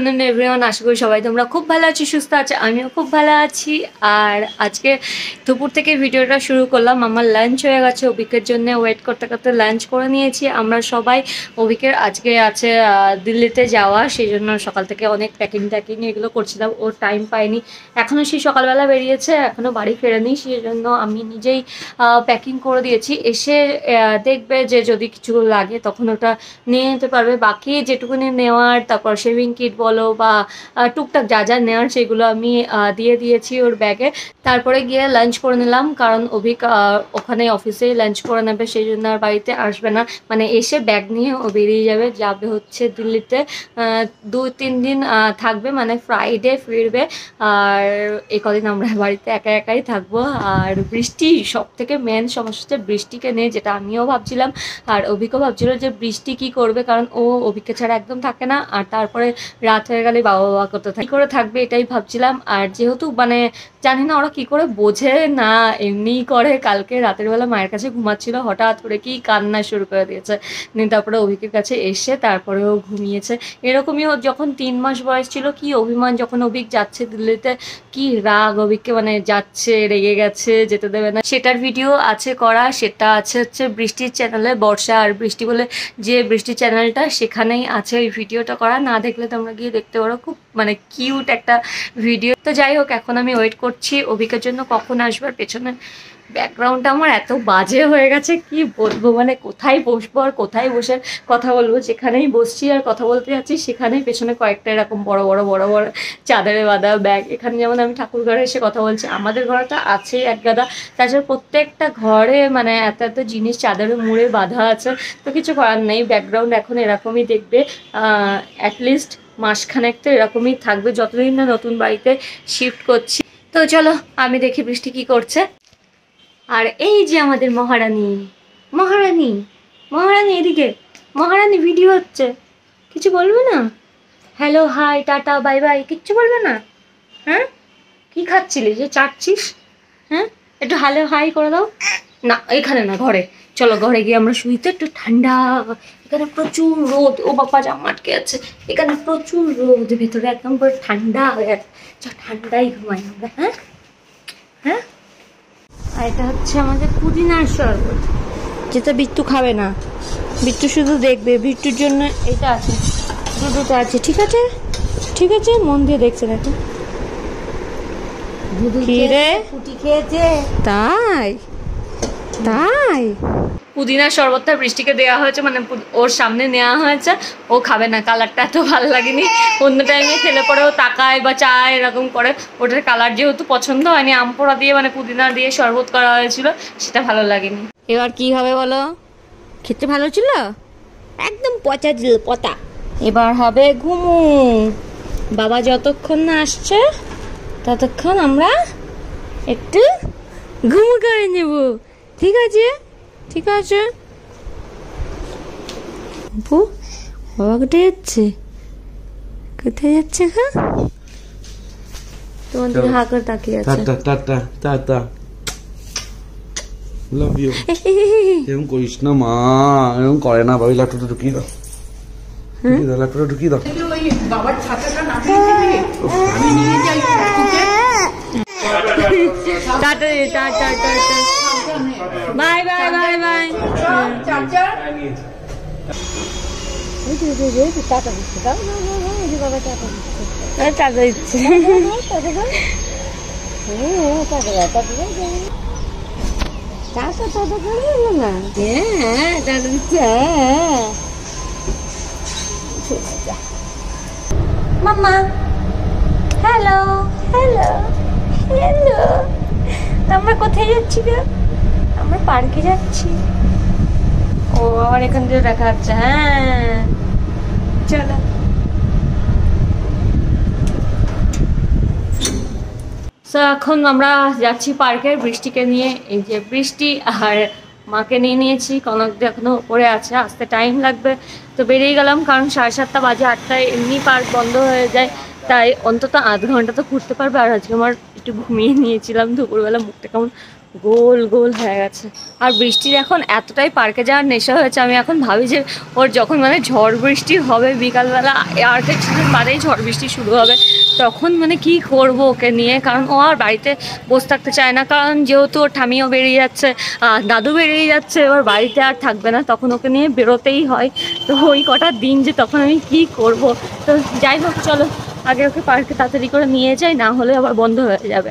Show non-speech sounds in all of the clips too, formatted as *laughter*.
Afternoon everyone আশা করি সবাই তোমরা খুব ভালো আছি, সুস্থ আছে, আমিও খুব ভালো আছি। আর আজকে দুপুর থেকে ভিডিওটা শুরু করলাম। আমার লাঞ্চ হয়ে গেছে, অভিকের জন্য ওয়েট করতে করতে লাঞ্চ করে নিয়েছি। আমরা সবাই, অভিকের আজকে আছে দিল্লিতে যাওয়া, সেই জন্য সকাল থেকে অনেক প্যাকিং ট্যাকিং এগুলো করছিলাম। ও টাইম পাইনি। এখনও সেই সকালবেলা বেরিয়েছে এখনও বাড়ি ফেরেনি, সেই জন্য আমি নিজেই প্যাকিং করে দিয়েছি। এসে দেখবে যে যদি কিছু লাগে, তখন ওটা নিয়ে নিতে পারবে। বাকি যেটুকুনি নেওয়ার, তারপর শেভিং কিট বলো বা টুকটাক যা যা নেওয়ার সেগুলো আমি দিয়ে দিয়েছি ওর ব্যাগে। তারপরে গিয়ে লাঞ্চ করে নিলাম, কারণ অভিক ওখানে অফিসেই লাঞ্চ করে নেবে, সেই জন্য আর বাড়িতে আসবে না। মানে এসে ব্যাগ নিয়ে ও বেরিয়ে যাবে যাবে হচ্ছে দিল্লিতে। দু তিন দিন থাকবে মানে ফ্রাইডে ফিরবে। আর এই কদিন আমরা বাড়িতে একা একাই থাকব। আর বৃষ্টি সব থেকে মেন সমস্যা হচ্ছে বৃষ্টিকে নিয়ে, যেটা আমিও ভাবছিলাম। আর অভিকও ভাবছিল যে বৃষ্টি কি করবে, কারণ ও অভিকে ছাড়া একদম থাকে না। আর তারপরে রাত হয়ে গেলে বাবা বাবা করতে থাকি করে থাকবে এটাই ভাবছিলাম। আর যেহেতু মানে জানি না ওরা কি করে বোঝে না এমনিই করে কালকে রাতের বেলা মায়ের কাছে ঘুমাচ্ছিল, হঠাৎ করে কি কান্না শুরু করে দিয়েছে। নিয়ে তারপরে অভিকের কাছে এসে তারপরে ও ঘুমিয়েছে। এরকমই ও যখন তিন মাস বয়স ছিল, কি অভিমান যখন অভিক যাচ্ছে দিল্লিতে, কি রাগ অভিককে মানে যাচ্ছে, রেগে গেছে, যেতে দেবে না। সেটার ভিডিও আছে করা, সেটা আছে হচ্ছে বৃষ্টির চ্যানেলে বর্ষা আর বৃষ্টি বলে যে বৃষ্টি চ্যানেলটা সেখানেই আছে ওই ভিডিওটা করা। না দেখলে তোমরা গিয়ে দেখতে পারো। খুব মানে কিউট একটা ভিডিও তো যাই হোক, এখন আমি ওয়েট করছি, অভিকের জন্য কখন আসবার পেছনে ব্যাকগ্রাউন্ডটা আমার এত বাজে হয়ে গেছে, কি বলব? মানে কোথায় বসবো আর কোথায় বসে কথা বলব? যেখানেই বসছি আর কথা বলতে যাচ্ছি, সেখানেই পেছনে কয়েকটা এরকম বড় বড় বড় বড় চাদরে বাঁধা ব্যাগ এখানে যেমন আমি ঠাকুর ঘরে এসে কথা বলছি, আমাদের ঘরটা আছে এক গাদা। তাছাড়া প্রত্যেকটা ঘরে মানে এত এত জিনিস চাদরে মুড়ে বাঁধা আছে, তো কিছু করার নেই। ব্যাকগ্রাউন্ড এখন এরকমই দেখবে। অ্যাটলিস্ট মাসখানেক তো এরকমই থাকবে। যতদিন না নতুন বাড়িতে শিফট করছি। তো চলো, আমি দেখি বৃষ্টি কি করছে। আর এই যে আমাদের মহারানী মহারানী মহারানী এদিকে, মহারানী ভিডিও হচ্ছে। কিছু বলবে না? Hello hi tata bye bye কিচ্ছু বলবে না? হ্যাঁ? কি খাচ্ছিলি? যে চাটছিস? হ্যাঁ? একটু হ্যালো হাই করে দাও। না, এখানে না, ঘরে। চলো ঘরে গিয়ে আমরা শুইতে একটু ঠান্ডা এখানে প্রচুর রোদ। ও বাবা জামা আটকে আছে। এখানে প্রচুর রোদ ভেতরে একদম পুরো ঠান্ডা। হয়ে আছে চ ঠান্ডাই ঘুমাই আমরা হ্যাঁ? হ্যাঁ? আর এটা হচ্ছে আমাদের পুদিনার শরবত যেটা বিট্টু খাবে না। বিট্টু শুধু দেখবে বিট্টুর জন্য এটা আছে দুটো আছে ঠিক আছে? ঠিক আছে? মন দিয়ে দেখছেন খেয়েছে। তাই? তাই? পুদিনার শরবতটা বৃষ্টিকে দেওয়া হয়েছে মানে ওর সামনে নেওয়া হয়েছে। ও খাবে না কালারটা এত ভালো লাগেনি। অন্য টাইমে খেলে পরে ও তাকায় বা চায় এরকম করে। ওটার কালার যেহেতু পছন্দ হয়নি আম পোড়া দিয়ে মানে পুদিনা দিয়ে শরবত করা হয়েছিল সেটা ভালো লাগেনি। এবার কি হবে বলো? খেতে ভালো ছিল? একদম পচা ছিল পতা। এবার হবে ঘুমু। বাবা যতক্ষণ না আসছে ততক্ষণ আমরা একটু ঘুমু করে নেব। ঠিক আছে? ঠিক আছে? আপু বাবা কোথায় যাচ্ছে। কোথায় যাচ্ছে গা? তোমার দিকে হা করে তাকিয়ে আছে। Tata tata tata love you এরকম করিস না মা। এরকম করে না ভাবি ল্যাপটপটা ঢুকিয়ে দাও। ঢুকিয়ে দাও ল্যাপটপটা ঢুকিয়ে দাও। Tata tata tata bye bye bye bye tata দিচ্ছে হ্যাঁ টাটা দিচ্ছে হ্যাঁ মাম্মা হ্যালো হ্যালো হ্যালো আমরা কোথায় যাচ্ছি গো? আমরা পার্কে যাচ্ছি। ও আবার এখান থেকে দেখা যাচ্ছে হ্যাঁ। চলো। সো এখন আমরা যাচ্ছি পার্কে বৃষ্টিকে নিয়ে এই যে বৃষ্টি আর মাকে নিয়ে নিয়েছি। কনক দিয়ে এখনও উপরে আছে আসতে টাইম লাগবে। তো বেরিয়ে গেলাম কারণ সাড়ে সাতটা বাজে আটটায় এমনি পার্ক বন্ধ হয়ে যায়। তাই অন্তত আধ ঘণ্টা তো ঘুরতে পারবে আর আজকে আমার একটু ঘুমিয়ে নিয়েছিলাম দুপুরবেলা, মুখটা কেমন গোল গোল হয়ে গেছে। আর বৃষ্টির এখন এতটাই পার্কে যাওয়ার নেশা হয়েছে, আমি এখন ভাবি যে ওর যখন মানে ঝড় বৃষ্টি হবে বিকালবেলা, আর কিছুদিন বাদেই ঝড় বৃষ্টি শুরু হবে, তখন মানে কি করব ওকে নিয়ে? কারণ ও আর বাড়িতে বসে থাকতে চায় না, কারণ যেহেতু ওর ঠামিও বেরিয়ে যাচ্ছে দাদু বেরিয়ে যাচ্ছে, এবার বাড়িতে আর থাকবে না, তখন ওকে নিয়ে বেরোতেই হয়। তো ওই কটা দিন যে তখন আমি কি করব? তো যাই হোক, চলো। আগে ওকে পার্কে তাড়াতাড়ি করে নিয়ে যাই না হলে আবার বন্ধ হয়ে যাবে।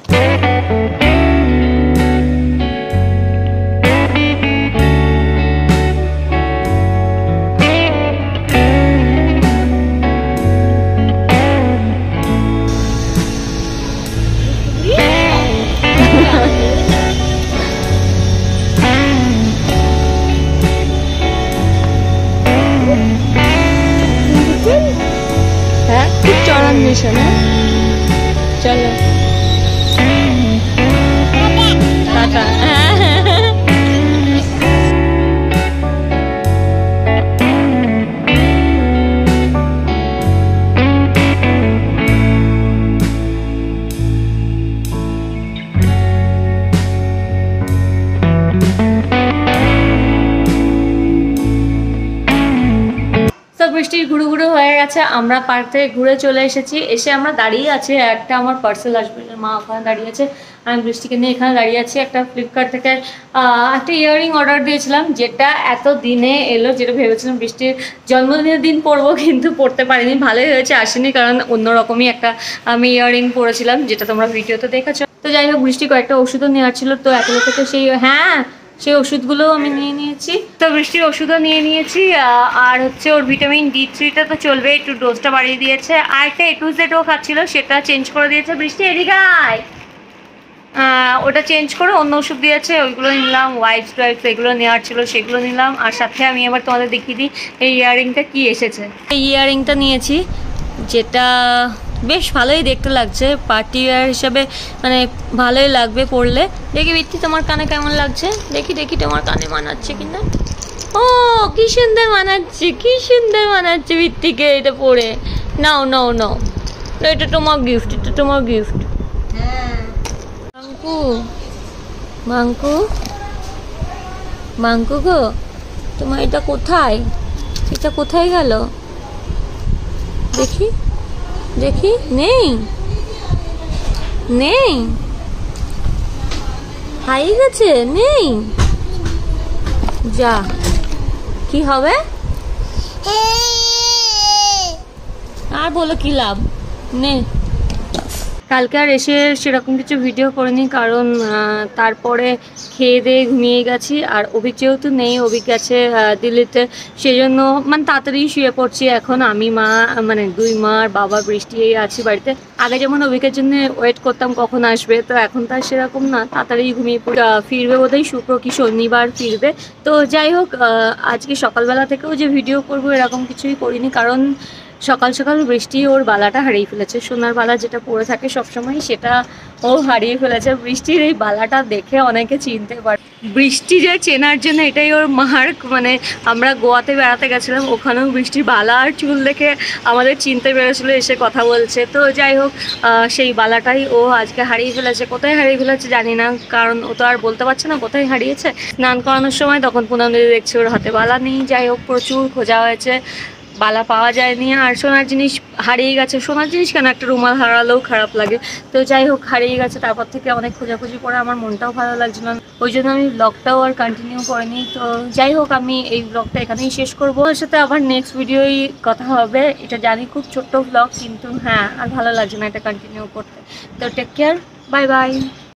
বৃষ্টির ঘুরু ঘুরু হয়ে গেছে, আমরা পার্ক থেকে ঘুরে চলে এসেছি। এসে আমরা দাঁড়িয়ে আছি, একটা আমার পার্সেল আসবে মা ওখানে দাঁড়িয়ে আছে। আমি বৃষ্টিকে নিয়ে এখানে দাঁড়িয়ে আছি, একটা ফ্লিপকার্ট থেকে একটা ইয়াররিং অর্ডার দিয়েছিলাম, যেটা এত দিনে এলো, যেটা ভেবেছিলাম বৃষ্টির জন্মদিনের দিন পরবো, কিন্তু পড়তে পারিনি। ভালোই হয়েছে, আসেনি, কারণ অন্যরকমই একটা আমি ইয়াররিং পরেছিলাম, যেটা তোমরা ভিডিওতে দেখেছ। তো যাই হোক, বৃষ্টি কয়েকটা ওষুধও নেওয়ার ছিল, তো একলো থেকে সেই হ্যাঁ সেই ওষুধগুলোও আমি নিয়ে নিয়েছি। তো বৃষ্টির ওষুধও নিয়ে নিয়েছি আর হচ্ছে ওর ভিটামিন ডি থ্রিটা তো চলবে, একটু ডোজটা বাড়িয়ে দিয়েছে। আর একটা এ টু জেড ও খাচ্ছিল, সেটা চেঞ্জ করে দিয়েছে বৃষ্টি। এদিকে আয়। ওটা চেঞ্জ করে অন্য ওষুধ দিয়েছে, ওইগুলো নিলাম ওয়াইপস টাইপস এগুলো নেওয়ার ছিল, সেগুলো নিলাম। আর সাথে আমি এবার তোমাদের দেখিয়ে দিই, এই ইয়াররিংটা কি এসেছে। এই ইয়াররিংটা নিয়েছি, যেটা বেশ ভালোই দেখতে লাগছে। পার্টি ওয়্যার হিসাবে মানে ভালোই লাগবে পরলে। দেখি ভিত্তি তোমার কানে কেমন লাগছে? দেখি দেখি তোমার কানে মানাচ্ছে কিনা। ও, কি সুন্দর মানাচ্ছে, কি সুন্দর মানাচ্ছে ভিত্তিকে এটা পরে। নাও নাও নাও। এটা তোমার গিফট এটা তোমার গিফট মাঙ্কু মাঙ্কু মাঙ্কু গো, তোমার এটা কোথায়? এটা কোথায় গেল? দেখি। দেখি নেই। নেই। হারিয়ে গেছে নেই। যা। কি হবে? *laughs* আর বলো কি লাভ? নে। কালকে আর এসে সেরকম কিছু ভিডিও করিনি, কারণ তারপরে খেয়ে দিয়ে ঘুমিয়ে গেছি, আর অভিক যেহেতু নেই, অভিক গেছে দিল্লিতে সেই জন্য মানে তাড়াতাড়ি শুয়ে পড়ছি। এখন আমি, মা মানে দুই মা আর বাবা বৃষ্টি আছি বাড়িতে। আগে যেমন অভিকের জন্য ওয়েট করতাম কখন আসবে, তো এখন তো আর সেরকম না, তাড়াতাড়ি ঘুমিয়ে পড়ি। ফিরবে বোধহয় শুক্র কি শনিবার ফিরবে। তো যাই হোক আজকে সকালবেলা থেকেও যে ভিডিও করব, এরকম কিছুই করিনি, কারণ সকাল সকাল বৃষ্টি ওর বালাটা হারিয়ে ফেলেছে। সোনার বালা যেটা পরে থাকে সবসময় সেটা ও হারিয়ে ফেলেছে। বৃষ্টির এই বালাটা দেখে অনেকে চিনতে পারে বৃষ্টি যে চেনার জন্য এটাই ওর মার্ক মানে আমরা গোয়াতে বেড়াতে গেছিলাম, ওখানেও বৃষ্টির বালা আর চুল দেখে আমাদের চিনতে পেরেছিল, এসে কথা বলছে। তো যাই হোক সেই বালাটাই ও আজকে হারিয়ে ফেলেছে। কোথায় হারিয়ে ফেলেছে জানি না, কারণ ও তো আর বলতে পারছে না কোথায় হারিয়েছে। স্নান করানোর সময় তখন পুনম দেখছে ওর হাতে বালা নেই। যাই হোক, প্রচুর খোঁজা হয়েছে। বালা পাওয়া যায়নি। আর সোনার জিনিস হারিয়ে গেছে। সোনার জিনিস কেন? একটা রুমাল হারালেও খারাপ লাগে। তো যাই হোক, হারিয়ে গেছে। তারপর থেকে অনেক খোঁজাখুঁজি করে আমার মনটাও ভালো লাগছিল না। ওই জন্য আমি ব্লগটাও আর কন্টিনিউ করিনি। তো যাই হোক, আমি এই ব্লগটা এখানেই শেষ করব। ওর সাথে আবার নেক্সট ভিডিওই কথা হবে। এটা জানি খুব ছোট্ট ব্লগ কিন্তু হ্যাঁ আর ভালো লাগছে না এটা কন্টিনিউ করতে। তো টেক কেয়ার বাই বাই